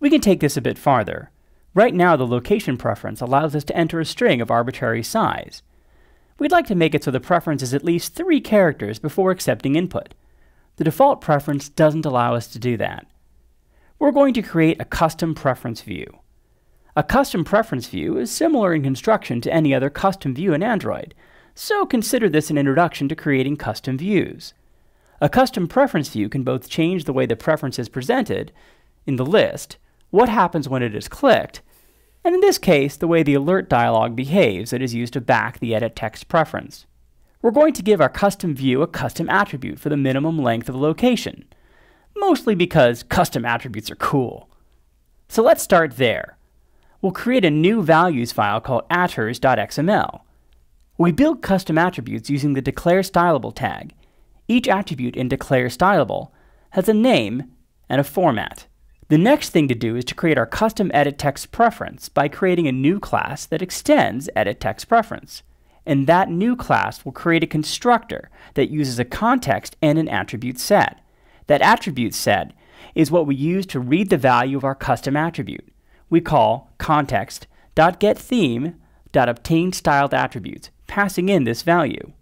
We can take this a bit farther. Right now, the location preference allows us to enter a string of arbitrary size. We'd like to make it so the preference is at least three characters before accepting input. The default preference doesn't allow us to do that. We're going to create a custom preference view. A custom preference view is similar in construction to any other custom view in Android, so consider this an introduction to creating custom views. A custom preference view can both change the way the preference is presented in the list, what happens when it is clicked, and in this case, the way the alert dialog behaves that is used to back the edit text preference. We're going to give our custom view a custom attribute for the minimum length of location, mostly because custom attributes are cool. So let's start there. We'll create a new values file called attrs.xml. We build custom attributes using the declare styleable tag. Each attribute in declare styleable has a name and a format. The next thing to do is to create our custom edit text preference by creating a new class that extends edit text preference. And that new class will create a constructor that uses a context and an attribute set. That attribute set is what we use to read the value of our custom attribute. We call context.getTheme.obtainStyledAttributes, passing in this value.